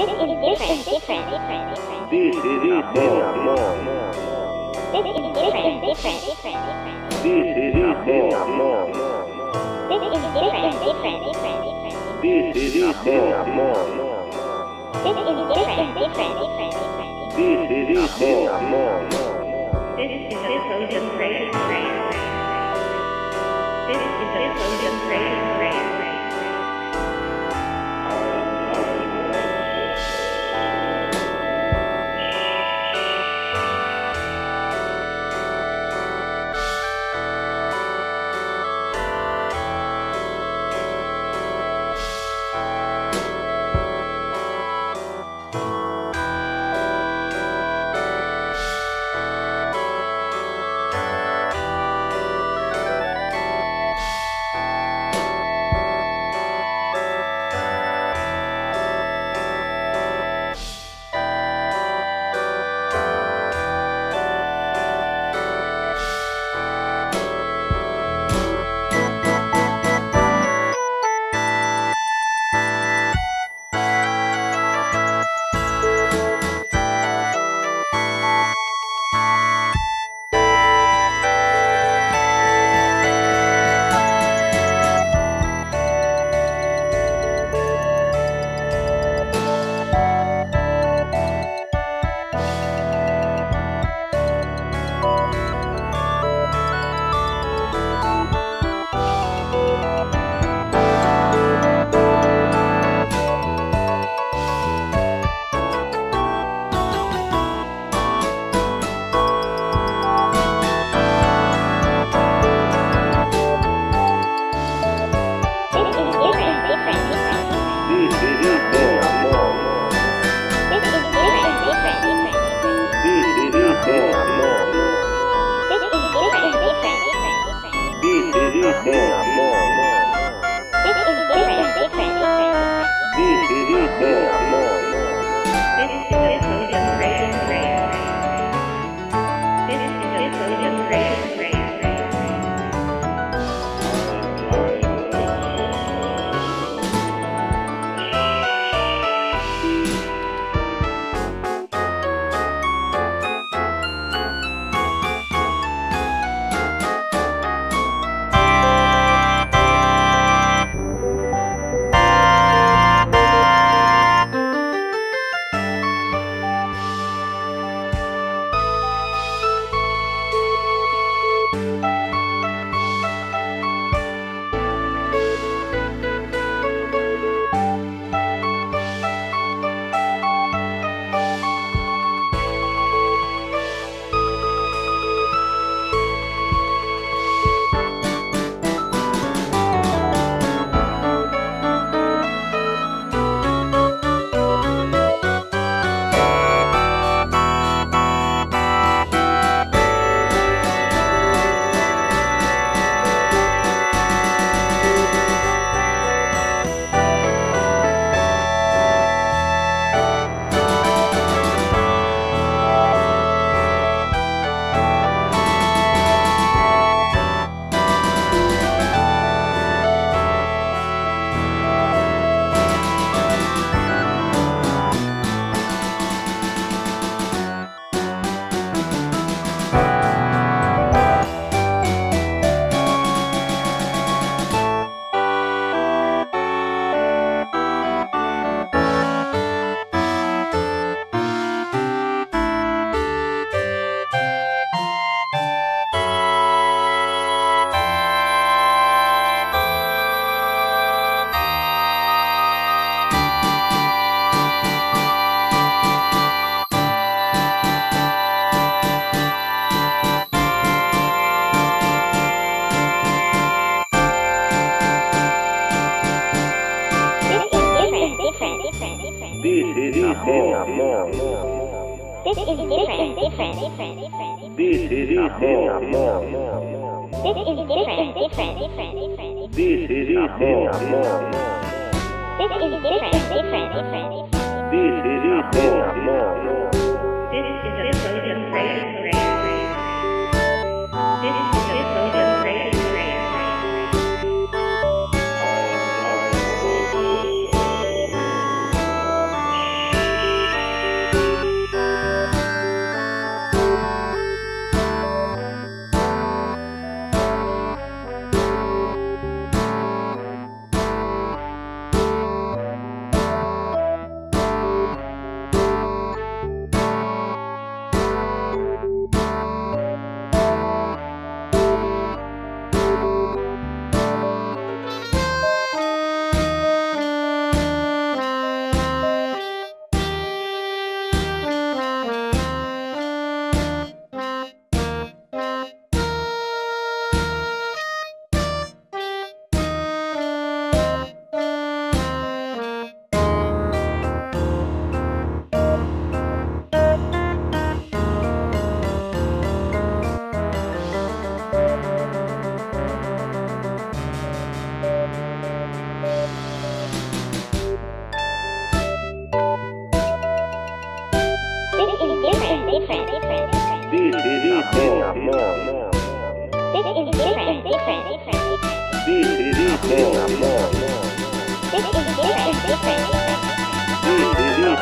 This is different, different, different, different. This is amor. This is different, different, different, different. This is amor. This is different, different, different, different. This is amor. This is different, different, different, different. This is amor. This is a Sodium Rated This is a Sodium Rated This is different, different, different, different. This is amor. This is different, different, different, different. This is amor. This is different, different, different. This is amor. This is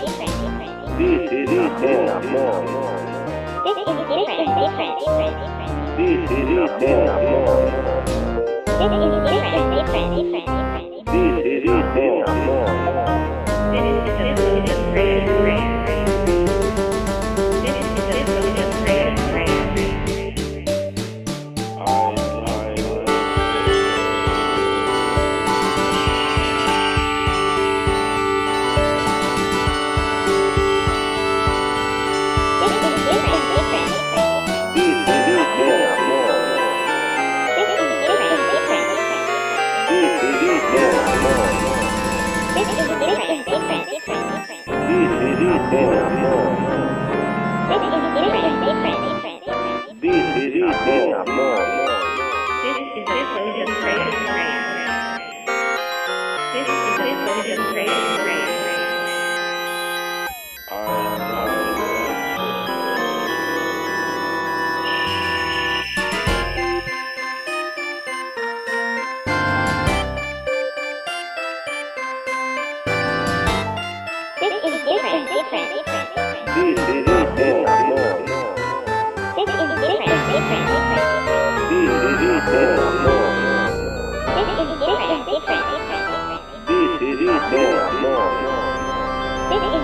different. This is not more. This is different. Different. Different. This is not more. This is different. Different. Different. This is amor. This is a different. different. This is different. This is different. different. This is different. different. This is different. different. This is different. different. This is different. different.